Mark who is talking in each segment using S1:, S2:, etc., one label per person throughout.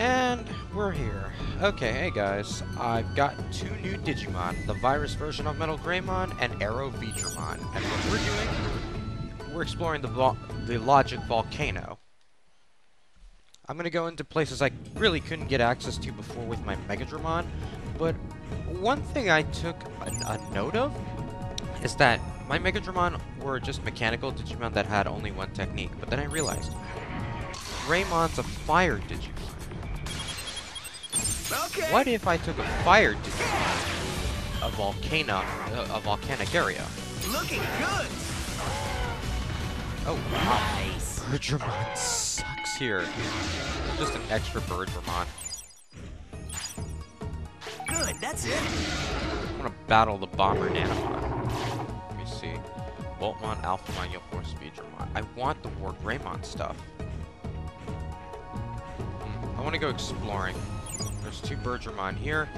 S1: And we're here. Okay, hey guys, I've got two new Digimon, the virus version of Metal Greymon and AeroVeedramon. And what we're doing, we're exploring the, the Logic Volcano. I'm gonna go into places I really couldn't get access to before with my Megadramon, but one thing I took a, a note of is that my Megadramon were just mechanical Digimon that had only one technique, but then I realized Greymon's a fire Digimon.
S2: Okay.
S1: What if I took a fire to a volcano, uh, a volcanic area?
S2: Looking good.
S1: Oh wow,
S2: Nice.
S1: Birdramon sucks here. Just an extra Birdramon.
S2: Good. That's it.
S1: I'm gonna battle the Bomber Nanomon. Let me see. Voltmon, Alphamon, Yelforce, Speedramon. I want the War Greymon stuff. Hmm, I want to go exploring. There's two Birdramon here.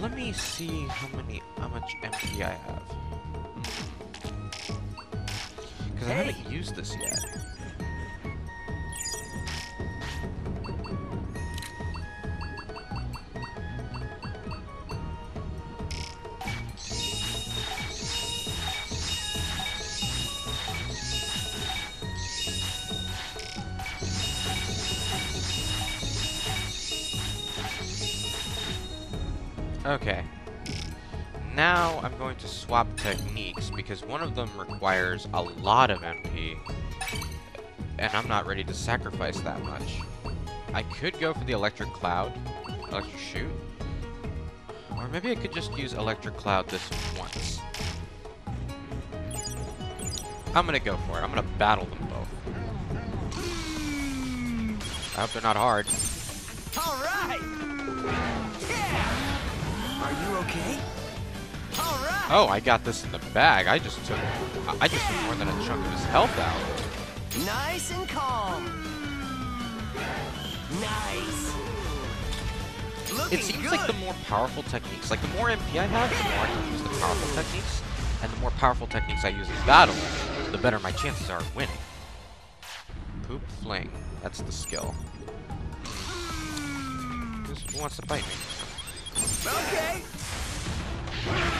S1: Let me see how many, how much MP I have. Because I haven't used this yet. Okay. Now I'm going to swap techniques because one of them requires a lot of MP. And I'm not ready to sacrifice that much. I could go for the electric cloud, electric shoot. Or maybe I could just use electric cloud this once. I'm gonna go for it. I'm gonna battle them both. I hope they're not hard.
S2: All right. Yeah. Are you okay? All right.
S1: Oh, I got this in the bag. I just took, I- I just took more than a chunk of his health out.
S2: Nice and calm. Nice. Looking
S1: It seems
S2: good.
S1: like the more powerful techniques, like the more MP I have, the more I can use the powerful techniques, and the more powerful techniques I use in battle, the better my chances are of winning. Poop fling, that's the skill. Who wants to fight me?
S2: Okay.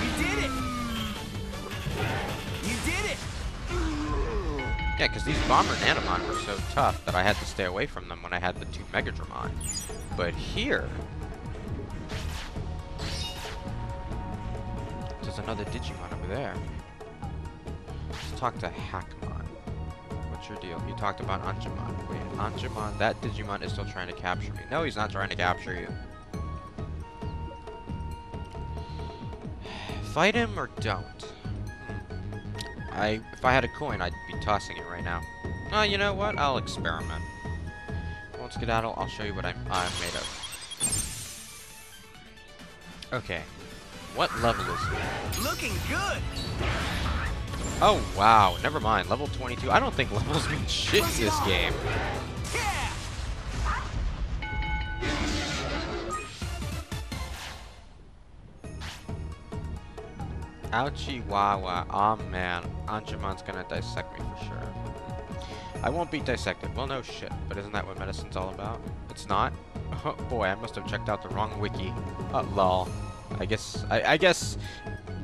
S2: You did it. You did it.
S1: Yeah, because these Bomber Nanomon were so tough that I had to stay away from them when I had the two Megadramon. But here... There's another Digimon over there. Let's talk to Hackmon. What's your deal? You talked about Anjumon. Wait, Anjumon, that Digimon is still trying to capture me. No, he's not trying to capture you. Fight him or don't? Hmm. I, if I had a coin, I'd be tossing it right now. Oh, you know what? I'll experiment. Won't skedaddle. I'll show you what I'm, I'm made of. Okay. What level is he?
S2: Looking good.
S1: Oh, wow. Never mind. Level 22. I don't think levels mean shit in this game. Ouchie wawa. Oh man. Anjumon's gonna dissect me for sure. I won't be dissected. Well, no shit. But isn't that what medicine's all about? It's not? Oh, boy, I must have checked out the wrong wiki. Uh, lol. I guess, I, I guess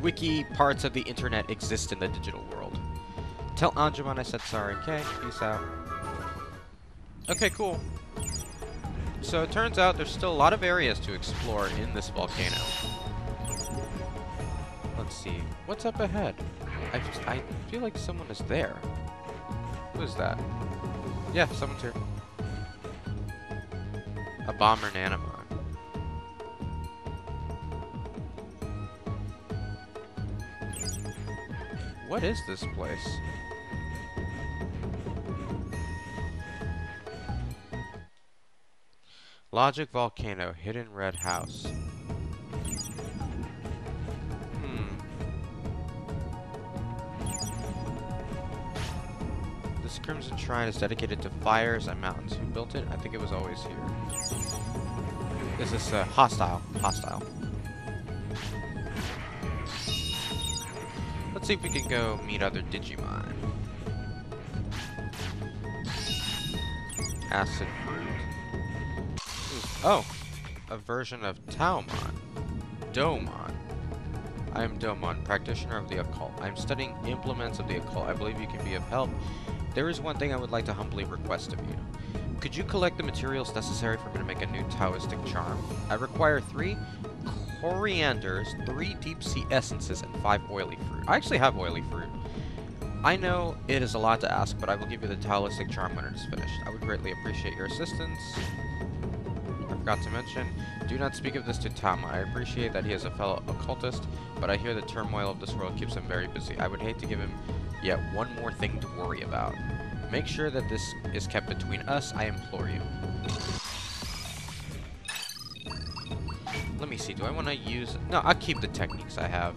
S1: wiki parts of the internet exist in the digital world. Tell Anjumon I said sorry, okay? Peace out. Okay, cool. So it turns out there's still a lot of areas to explore in this volcano. See. What's up ahead? I, just, I feel like someone is there. Who is that? Yeah, someone's here. A bomber nanomon. What is this place? Logic Volcano, Hidden Red House. Shrine is dedicated to fires and mountains. Who built it? I think it was always here. Is this is uh, hostile? Hostile. Let's see if we can go meet other Digimon. Acid fruit. Oh, a version of Taomon. Doumon. I am Doumon, practitioner of the occult. I am studying implements of the occult. I believe you can be of help. There is one thing I would like to humbly request of you. Could you collect the materials necessary for me to make a new Taoistic charm? I require three corianders, three deep sea essences, and five oily fruit. I actually have oily fruit. I know it is a lot to ask, but I will give you the Taoistic charm when it is finished. I would greatly appreciate your assistance. Forgot to mention, do not speak of this to Tama. I appreciate that he is a fellow occultist, but I hear the turmoil of this world keeps him very busy. I would hate to give him yet one more thing to worry about. Make sure that this is kept between us, I implore you. Let me see, do I want to use... No, I'll keep the techniques I have.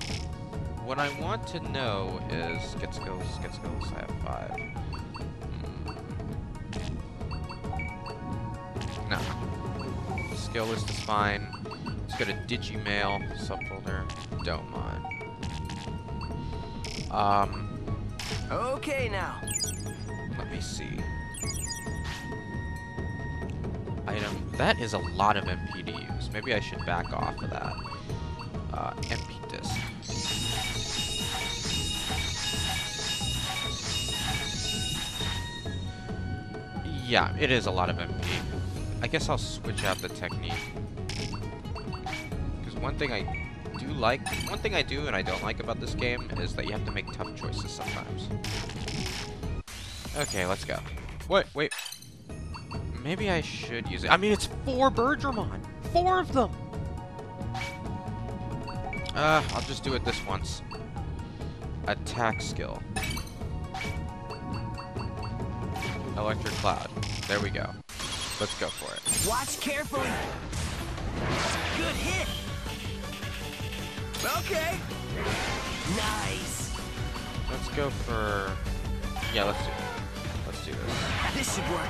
S1: What I want to know is... Get skills, get skills, I have five. Skill list is fine. Let's go to Digimail, subfolder, don't mind. Um,
S2: Okay now.
S1: let me see. Item. That is a lot of MP to use. Maybe I should back off of that. Uh, MP disk. Yeah, it is a lot of MP. I guess I'll switch out the technique. Because one thing I do like, one thing I do and I don't like about this game is that you have to make tough choices sometimes. Okay, let's go. Wait, wait. Maybe I should use it. I mean, it's four Birdramon! Four of them! Uh, I'll just do it this once. Attack skill. Electric Cloud. There we go. Let's go for it.
S2: Watch carefully. Good hit. Okay. Nice.
S1: Let's go for... Yeah, let's do it. Let's do this.
S2: This should work.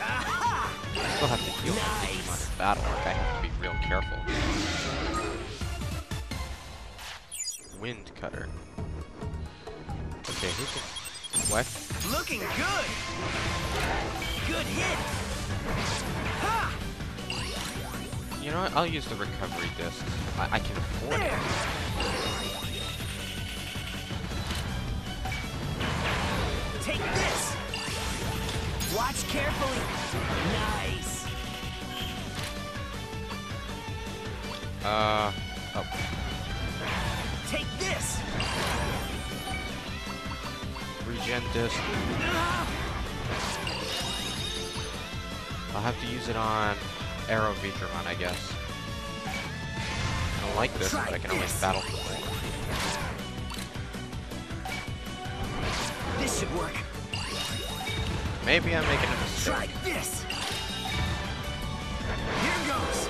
S2: Aha!
S1: I still have to heal
S2: Nice.
S1: Digimon in battle. Like, I have to be real careful. Wind Cutter. Okay, who can... What?
S2: Looking good. Good hit. Ha!
S1: You know what? I'll use the recovery disc. I, I can afford
S2: There.
S1: it.
S2: Take this. Watch carefully. Nice.
S1: Uh... Oh. Disc. I'll have to use it on AeroVeedramon, I guess. I don't like this, but I can always battle for it.
S2: This should work.
S1: Maybe I'm making a mistake.
S2: Try this. Here goes.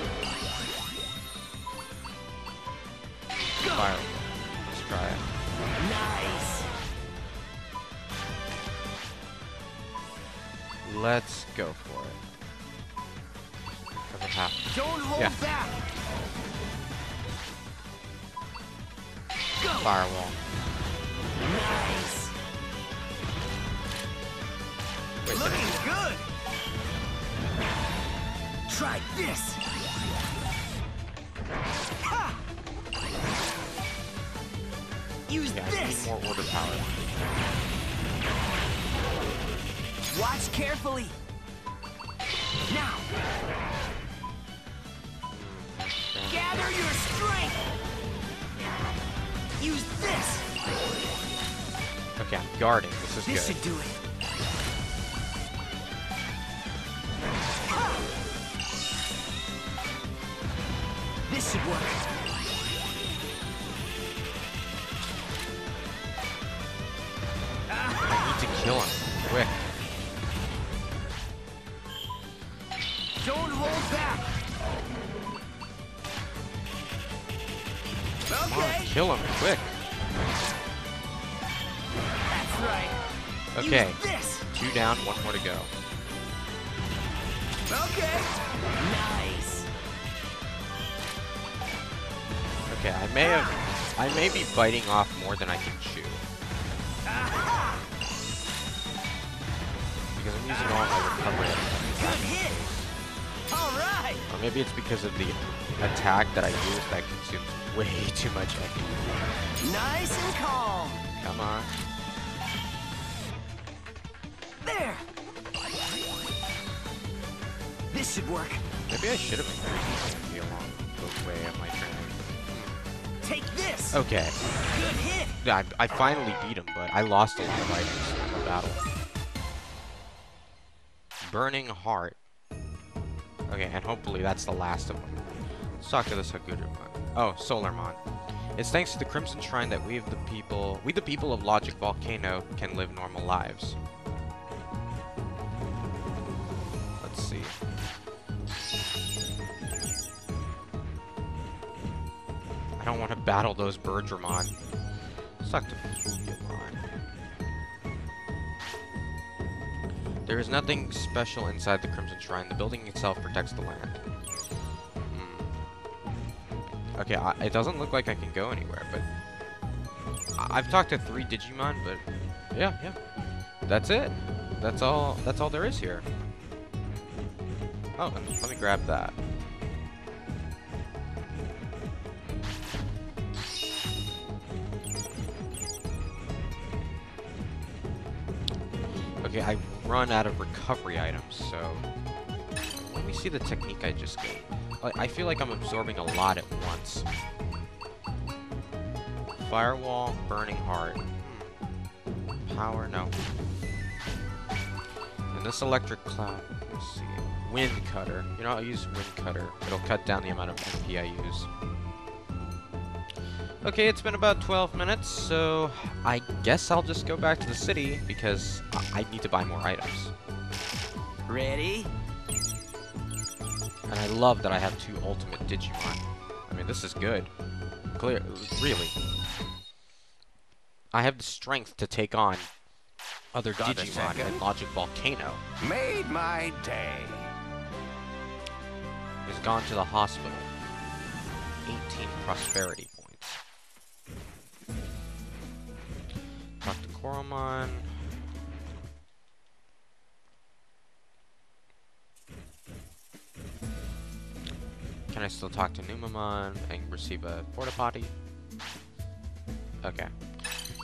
S2: Go.
S1: Fire. Let's go for it.
S2: Don't hold
S1: Yeah.
S2: back. Go.
S1: Firewall.
S2: Nice.
S1: Wait,
S2: Looking good. Try this. Ha! Use
S1: yeah,
S2: this.
S1: more order power.
S2: Watch carefully. Now, gather your strength. Use this.
S1: Okay, I'm guarding. This is
S2: This
S1: good.
S2: should do it. This should work.
S1: I need to kill him. Quick.
S2: Don't hold back.
S1: Come on,
S2: Okay,
S1: kill him. Quick.
S2: that's right.
S1: Okay. Two down, one more to go.
S2: Okay. Nice.
S1: Okay, I may have... I may be biting off more than I can chew. Or maybe it's because of the attack that I use that consumes way too much FP.
S2: Nice and calm.
S1: Come on.
S2: There. This should work.
S1: Maybe I should have increased FP along the way of my training.
S2: Take this.
S1: Okay.
S2: Good hit.
S1: Yeah, I, I finally beat him, but I lost a lot of items in the battle. Burning Heart. Okay, and hopefully that's the last of them. Let's talk to. Oh, Solarmon. It's thanks to the Crimson Shrine that we the people, we the people of Logic Volcano can live normal lives. Let's see. I don't want to battle those Birdramon. Let's talk to. There is nothing special inside the Crimson Shrine. The building itself protects the land. Hmm. Okay, I, it doesn't look like I can go anywhere, but... I, I've talked to three Digimon, but... Yeah, yeah. That's it. That's all, that's all there is here. Oh, let me grab that. Okay, I run out of recovery items, so let me see the technique I just gained. I, I feel like I'm absorbing a lot at once. Firewall, Burning Heart. Hmm. Power, no. And this electric cloud, let's see. Wind Cutter. You know, I'll use Wind Cutter. It'll cut down the amount of MP I use. Okay, it's been about 12 minutes, so I guess I'll just go back to the city because I, need to buy more items.
S2: Ready?
S1: And I love that I have two ultimate Digimon. I mean, this is good. Clear, really. I have the strength to take on other
S3: Got
S1: Digimon and Logic Volcano.
S3: Made my day.
S1: He's gone to the hospital. 18 prosperity points. Talk to Koromon. Can I still talk to Numamon and receive a porta potty? Okay.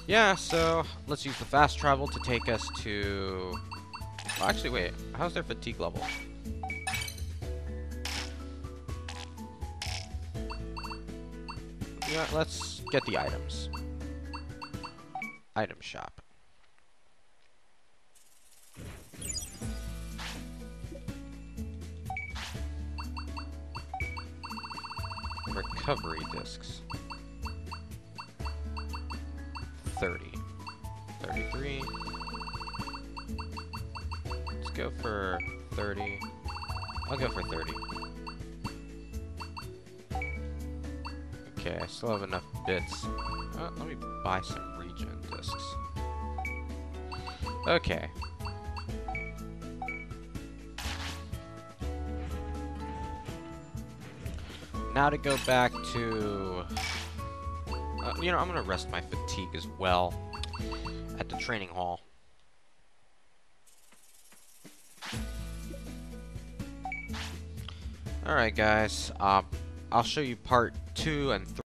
S1: Yeah, so let's use the fast travel to take us to. Well, actually, wait. How's their fatigue level? Yeah, let's get the items. Item shop. Recovery discs. 30. 33. Let's go for 30. I'll go for 30. Okay, I still have enough bits. Uh, let me buy some regen discs. Okay. Now to go back to... Uh, you know, I'm gonna rest my fatigue as well at the training hall. Alright guys, um, I'll show you part two and three.